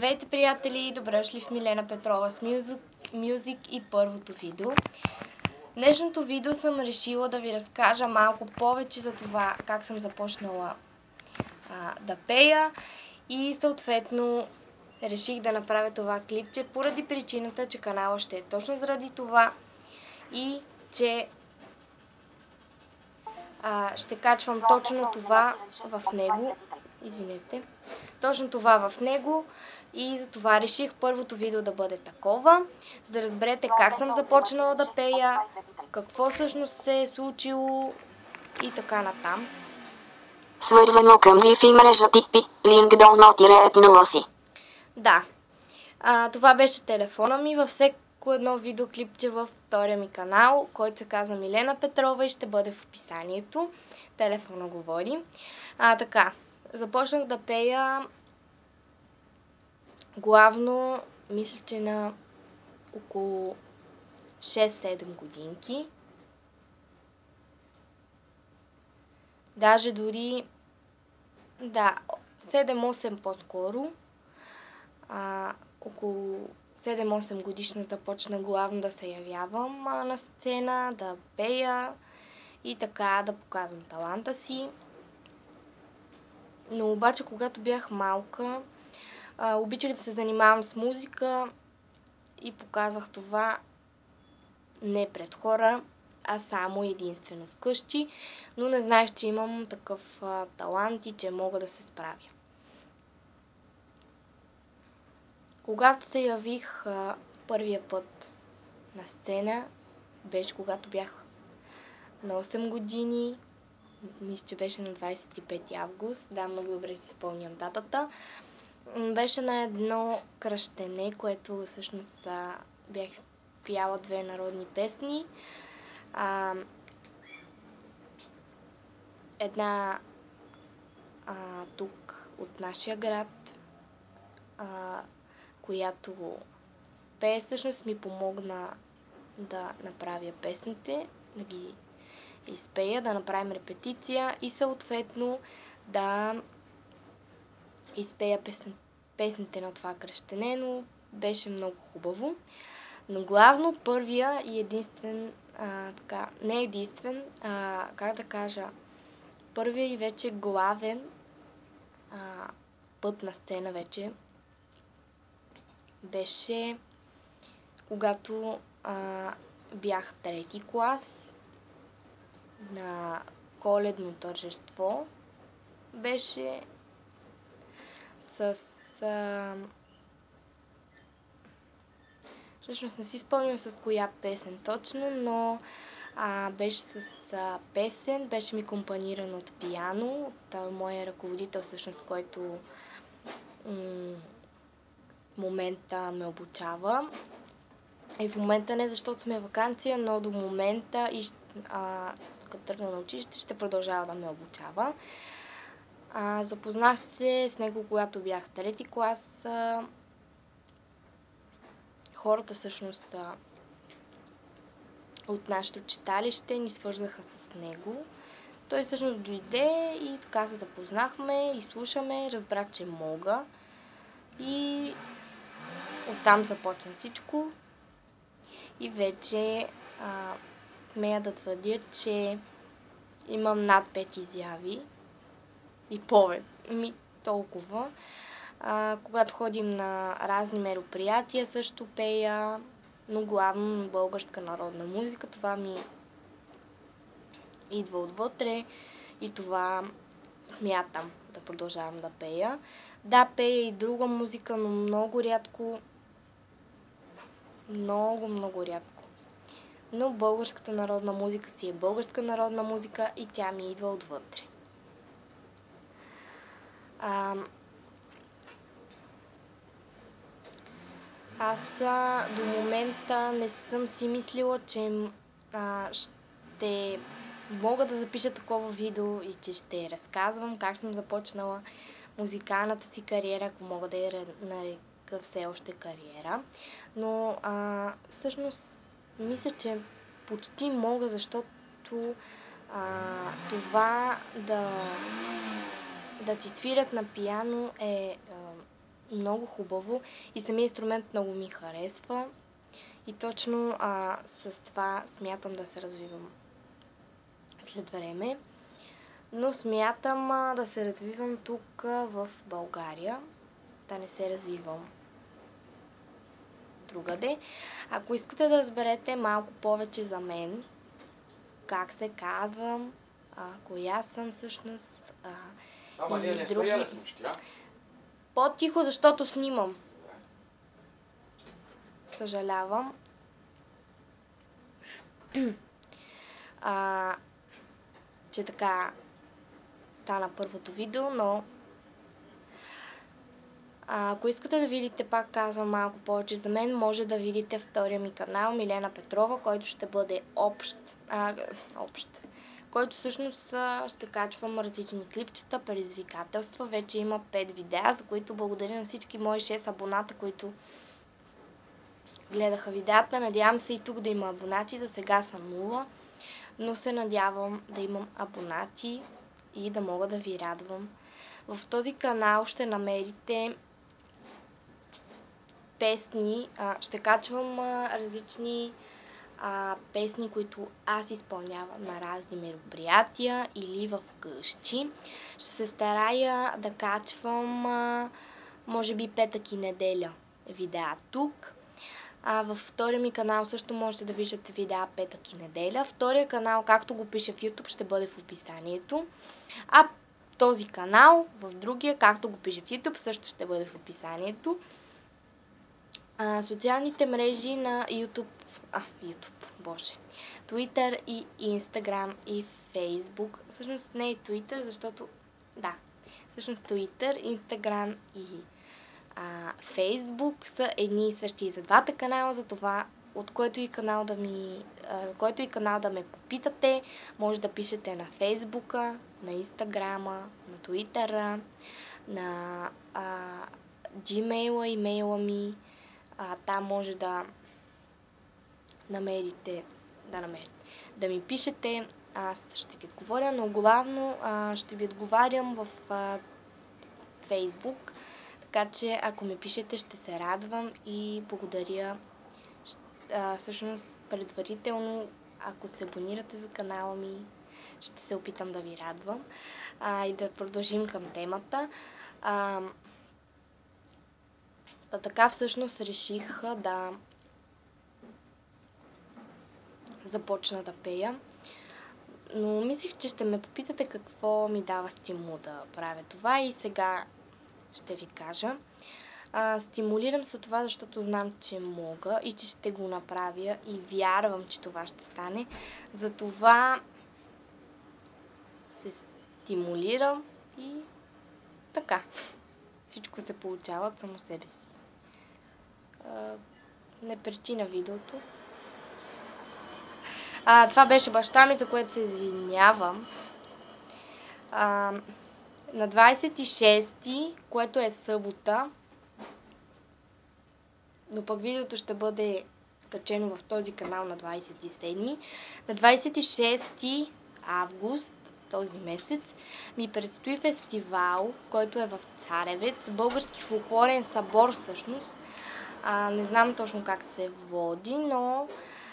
Здравейте, приятели! Добре дошли в Милена Петрова с Music и първото видео. Днешното видео съм решила да ви разкажа малко повече за това как съм започнала а, да пея и съответно реших да направя това клипче поради причината, че канала ще е точно заради това и че а, ще качвам точно това в него. Извинете. Точно това в него и за това реших първото видео да бъде такова, за да разберете как съм започнала да пея, какво всъщност се е случило и така натам. Свързано към Wi-Fi мрежа типи, линк долно репнула си. Да, а, това беше телефона ми във всеко едно видеоклипче във втория ми канал, който се казва Милена Петрова и ще бъде в описанието. Телефона говори. А, така, започнах да пея главно, мисля, че на около 6-7 годинки. Даже дори, да, 7-8 по-скоро. А, около 7-8 годишна започна главно да се явявам на сцена, да пея и така да показвам таланта си. Но обаче, когато бях малка, а, обичах да се занимавам с музика и показвах това не пред хора, а само единствено вкъщи, но не знаех, че имам такъв а, талант и че мога да се справя. Когато се явих а, първия път на сцена, беше когато бях на 8 години, мисля, че беше на 25 август, да, много добре си спомням датата. Беше на едно кръщене, което всъщност бях пяла две народни песни. А, една а, тук от нашия град, а, която пее всъщност ми помогна да направя песните, да ги изпея, да направим репетиция и съответно да изпея песен, песните на това кръщене, но беше много хубаво. Но главно първия и единствен, а, така, не единствен, а, как да кажа, първия и вече главен а, път на сцена вече беше когато а, бях трети клас на коледно тържество. Беше с... Всъщност не си спомням с коя песен точно, но а, беше с а, песен, беше ми компаниран от пияно, от а, моя ръководител всъщност, който м- в момента ме обучава. И в момента не защото сме вакансия, но до момента и а, като тръгна на училище ще продължава да ме обучава. А, запознах се с него, когато бях трети клас. А, хората всъщност а, от нашето читалище ни свързаха с него. Той всъщност дойде и така се запознахме и слушаме, разбрах, че мога. И оттам започна всичко. И вече а, смея да твърдя, че имам над 5 изяви и повече. Ми толкова. А, когато ходим на разни мероприятия, също пея, но главно българска народна музика. Това ми идва отвътре и това смятам да продължавам да пея. Да, пея и друга музика, но много рядко. Много, много рядко. Но българската народна музика си е българска народна музика и тя ми идва отвътре. А, аз до момента не съм си мислила, че а, ще мога да запиша такова видео и че ще разказвам как съм започнала музикалната си кариера, ако мога да я нарека все още кариера. Но а, всъщност мисля, че почти мога, защото а, това да да ти свирят на пияно е а, много хубаво и самия инструмент много ми харесва. И точно а, с това смятам да се развивам след време. Но смятам а, да се развивам тук а, в България, да не се развивам другаде. Ако искате да разберете малко повече за мен, как се казвам, а, коя съм всъщност. А, Ама ние не сме други- я? По-тихо, защото снимам. Съжалявам. а, че така стана първото видео, но а, ако искате да видите, пак казвам малко повече за мен, може да видите втория ми канал Милена Петрова, който ще бъде общ, а, общ който всъщност ще качвам различни клипчета, предизвикателства. Вече има 5 видеа, за които благодаря на всички мои 6 абоната, които гледаха видеята. Надявам се и тук да има абонати. За сега са 0, но се надявам да имам абонати и да мога да ви радвам. В този канал ще намерите песни. Ще качвам различни а, песни, които аз изпълнявам на разни мероприятия или в къщи. Ще се старая да качвам, а, може би, петък и неделя видеа тук. А във втория ми канал също можете да виждате видеа петък и неделя. Втория канал, както го пише в YouTube, ще бъде в описанието. А този канал, в другия, както го пише в YouTube, също ще бъде в описанието. А, социалните мрежи на YouTube, а, YouTube, боже, Twitter и Instagram и Facebook. Всъщност не е Twitter, защото, да, всъщност Twitter, Instagram и а, Facebook са едни и същи и за двата канала, за това от който и канал да ми, а, за който и канал да ме попитате, може да пишете на Фейсбука, на Инстаграма, на Твитъра, на а, Gmail, имейла ми. А, там може да намерите, да намерите, да ми пишете, аз ще ви отговоря, но главно а, ще ви отговарям в а, Фейсбук, така че ако ми пишете ще се радвам и благодаря а, всъщност предварително, ако се абонирате за канала ми, ще се опитам да ви радвам. А, и да продължим към темата. А, Та така всъщност реших да започна да пея. Но мислих, че ще ме попитате какво ми дава стимул да правя това и сега ще ви кажа. А, стимулирам се от това, защото знам, че мога и че ще го направя и вярвам, че това ще стане. Затова се стимулирам и така. Всичко се получава от само себе си. А, не пречи на видеото. А, това беше баща ми, за което се извинявам. А, на 26-ти, което е събота, но пък видеото ще бъде качено в този канал на 27-ми. На 26 август този месец ми предстои фестивал, който е в Царевец, български фолклорен събор всъщност. А, не знам точно как се води, но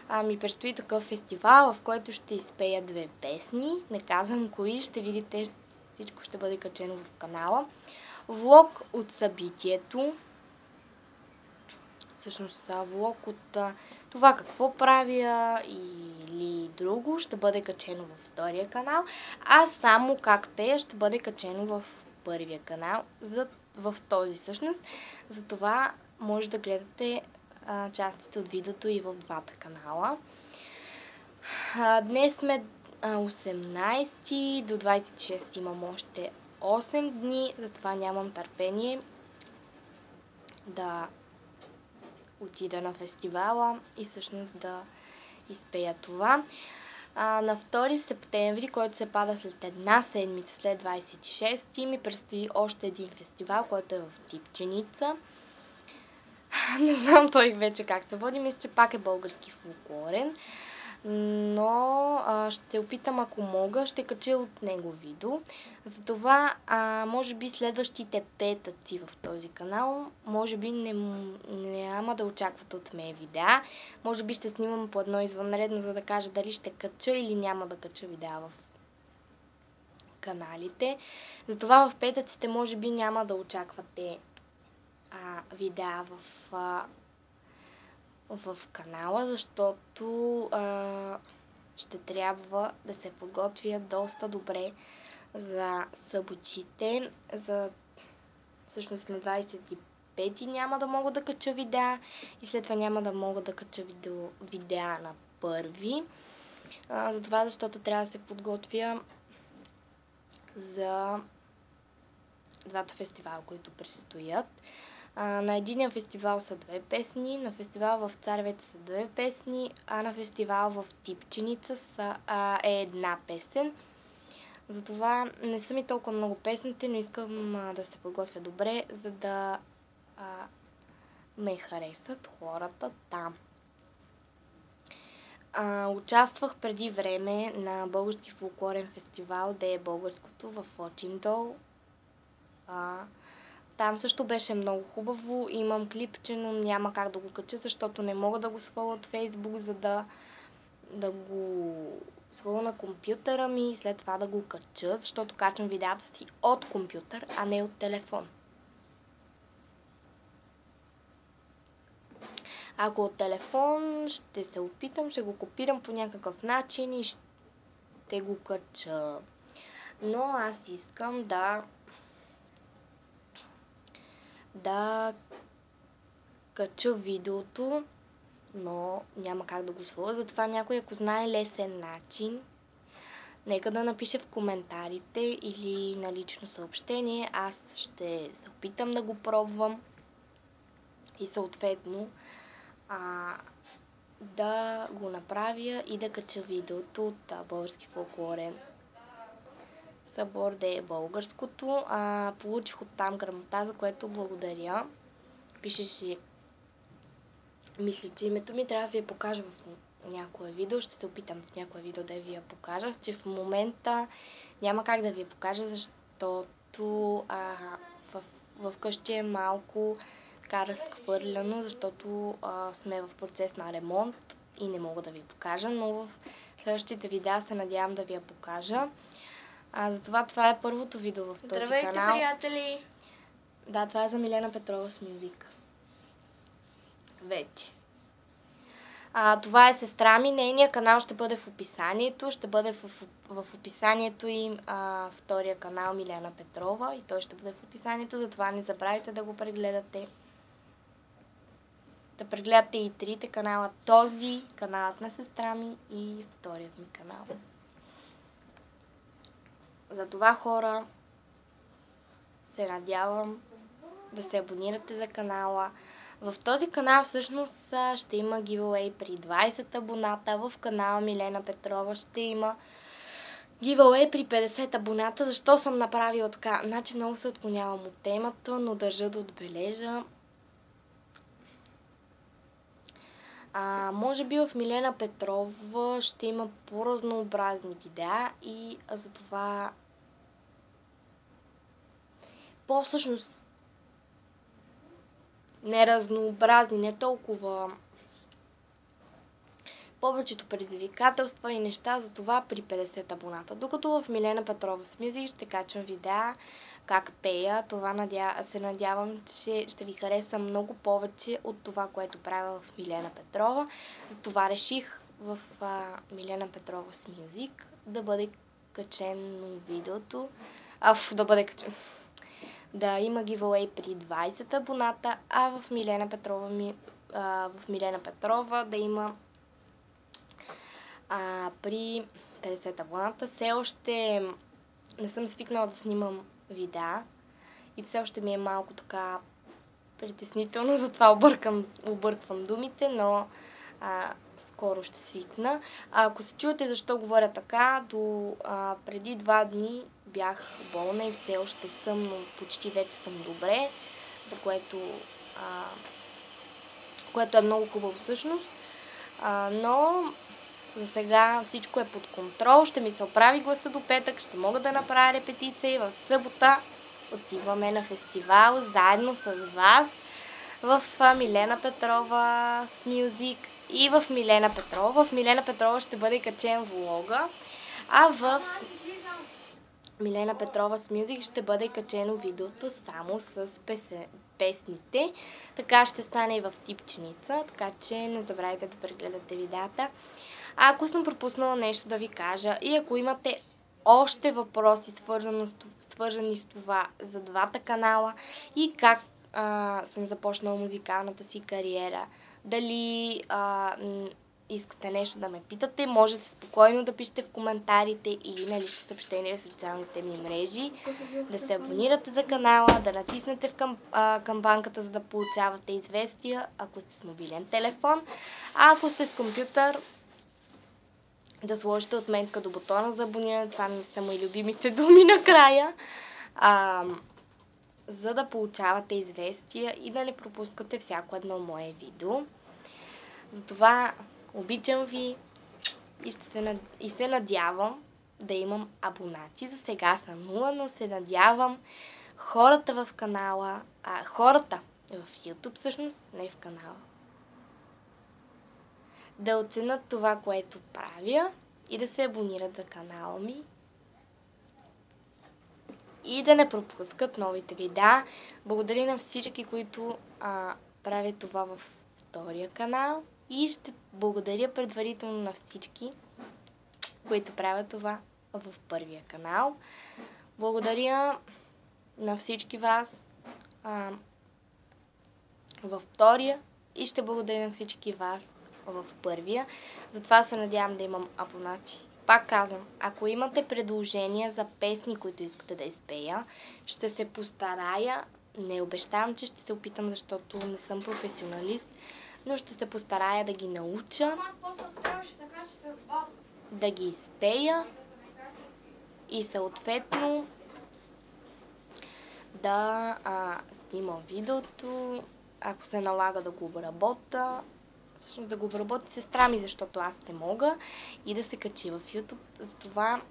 а, ми предстои такъв фестивал, в който ще изпея две песни. Не казвам кои, ще видите, всичко ще бъде качено в канала. Влог от събитието, всъщност влог от а, това какво правя или друго ще бъде качено във втория канал, а само как пея ще бъде качено в първия канал, за, в този всъщност. Затова може да гледате частите от видеото и в двата канала. Днес сме а, 18 до 26 имам още 8 дни, затова нямам търпение да отида на фестивала и всъщност да изпея това. На 2 септември, който се пада след една седмица, след 26 ми предстои още един фестивал, който е в Типченица. Не знам той вече как се води, мисля, че пак е български фолклорен. но а, ще опитам, ако мога, ще кача от него видео. Затова, а, може би следващите петъци в този канал, може би не, няма да очакват от мен видеа. Може би ще снимам по едно извънредно, за да кажа дали ще кача или няма да кача видеа в каналите. Затова в петъците може би няма да очаквате а, видеа в, а, в канала, защото а, ще трябва да се подготвя доста добре за съботите. За, всъщност на 25 няма да мога да кача видеа и след това няма да мога да кача видео, видеа на първи. А, затова, защото трябва да се подготвя за двата фестивала, които предстоят. А, на единия фестивал са две песни, на фестивал в Царевец са две песни, а на фестивал в Типченица са, а, е една песен. Затова не са ми толкова много песните, но искам а, да се подготвя добре, за да а, ме харесат хората там. А, участвах преди време на Български фолклорен фестивал, де е българското в Очиндол. А, там също беше много хубаво. Имам клипче, но няма как да го кача, защото не мога да го сваля от Фейсбук, за да, да го сваля на компютъра ми и след това да го кача, защото качвам видеята си от компютър, а не от телефон. Ако от телефон ще се опитам, ще го копирам по някакъв начин и ще го кача. Но аз искам да да кача видеото, но няма как да го сваля. Затова някой, ако знае лесен начин, нека да напише в коментарите или на лично съобщение. Аз ще се опитам да го пробвам и съответно а, да го направя и да кача видеото от български фолклорен събор да е българското. А, получих оттам грамота, за което благодаря. Пишеше, мисля, че името ми трябва да ви я покажа в някое видео. Ще се опитам в някое видео да ви я покажа, че в момента няма как да ви я покажа, защото а, в, в къщи е малко така разхвърляно, защото а, сме в процес на ремонт и не мога да ви покажа, но в следващите видеа се надявам да ви я покажа. А, затова това е първото видео в този Здравейте, канал. приятели! Да, това е за Милена Петрова с мюзик. Вече. А, това е сестра ми. Нейният канал ще бъде в описанието. Ще бъде в, в, в описанието им а, втория канал Милена Петрова и той ще бъде в описанието. Затова не забравяйте да го прегледате. Да прегледате и трите канала. Този, каналът на сестра ми и вторият ми канал. Затова хора се надявам да се абонирате за канала. В този канал всъщност ще има giveaway при 20 абоната. В канала Милена Петрова ще има giveaway при 50 абоната. Защо съм направила така? Значи много се отклонявам от темата, но държа да отбележа. А, може би в Милена Петрова ще има по-разнообразни видеа и за това по-всъщност неразнообразни, не толкова повечето предизвикателства и неща за това при 50 абоната. Докато в Милена Петрова с Мюзик ще качвам видеа как пея. Това надя... се надявам, че ще ви хареса много повече от това, което правя в Милена Петрова. Затова реших в а, Милена Петрова с Мюзик да бъде качено видеото. Аф, да бъде качено да има giveaway при 20 абоната, а в Милена Петрова, ми, а, в Милена Петрова да има а, при 50 абоната. Все още не съм свикнала да снимам видеа и все още ми е малко така притеснително, затова объркам, обърквам думите, но а, скоро ще свикна. А, ако се чуете защо говоря така, до а, преди два дни бях болна и все още съм, но почти вече съм добре, за което, а, което е много хубаво всъщност. А, но За сега всичко е под контрол. Ще ми се оправи гласа до петък. Ще мога да направя репетиция и в събота отиваме на фестивал заедно с вас в Милена Петрова с Мюзик и в Милена Петрова. В Милена Петрова ще бъде качен влога, а в Милена Петрова с Мюзик ще бъде качено видеото само с песните. Така ще стане и в типченица, така че не забравяйте да прегледате видеята. Ако съм пропуснала нещо да ви кажа и ако имате още въпроси свързани с това за двата канала и как а, съм започнала музикалната си кариера, дали а, искате нещо да ме питате, можете спокойно да пишете в коментарите или на лично съобщение в социалните ми мрежи, да се абонирате за канала, да натиснете в кам, а, камбанката, за да получавате известия, ако сте с мобилен телефон, а ако сте с компютър, да сложите отметка до бутона за абониране. Това ми са мои любимите думи накрая. А, за да получавате известия и да не пропускате всяко едно мое видео. Затова обичам ви и, се, и се надявам да имам абонати. За сега са нула, но се надявам хората в канала, а хората в YouTube всъщност, не в канала, да оценят това, което правя и да се абонират за канала ми и да не пропускат новите видеа. Благодаря на всички, които а, правят това в втория канал и ще благодаря предварително на всички, които правят това в първия канал. Благодаря на всички вас а, във втория и ще благодаря на всички вас в първия. Затова се надявам да имам абонати. Пак казвам, ако имате предложения за песни, които искате да изпея, ще се постарая. Не обещавам, че ще се опитам, защото не съм професионалист, но ще се постарая да ги науча, да ги изпея и съответно да а, снимам видеото, ако се налага да го обработа, всъщност да го обработи сестра ми, защото аз не мога и да се качи в YouTube. Затова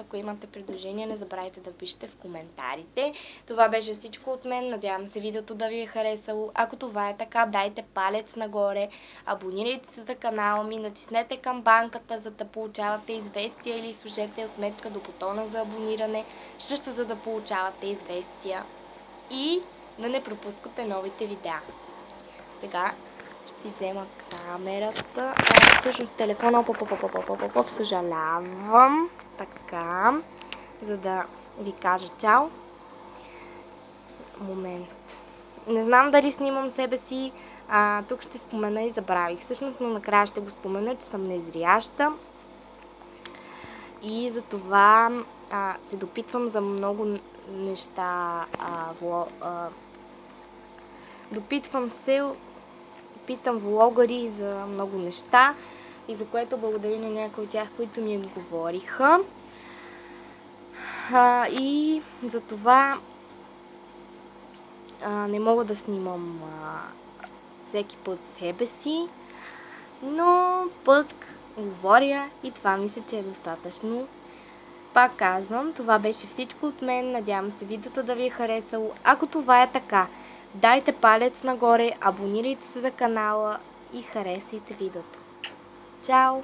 ако имате предложения, не забравяйте да пишете в коментарите. Това беше всичко от мен. Надявам се видеото да ви е харесало. Ако това е така, дайте палец нагоре, абонирайте се за канала ми, натиснете камбанката, за да получавате известия или служете отметка до бутона за абониране, също за да получавате известия и да не пропускате новите видеа. Сега си взема камерата. А, всъщност телефона, оп, оп, оп, оп, оп, съжалявам. Така, за да ви кажа чао. Момент. Не знам дали снимам себе си. А, тук ще спомена и забравих. Всъщност, но накрая ще го спомена, че съм незряща. И за това а, се допитвам за много неща. А, вло, а, допитвам се питам влогари за много неща и за което благодаря на някои от тях, които ми отговориха. А, и за това а, не мога да снимам а, всеки път себе си, но пък говоря и това мисля, че е достатъчно. Пак казвам, това беше всичко от мен. Надявам се видеото да ви е харесало. Ако това е така, Дайте палец нагоре, абонирайте се за канала и харесайте видеото. Чао!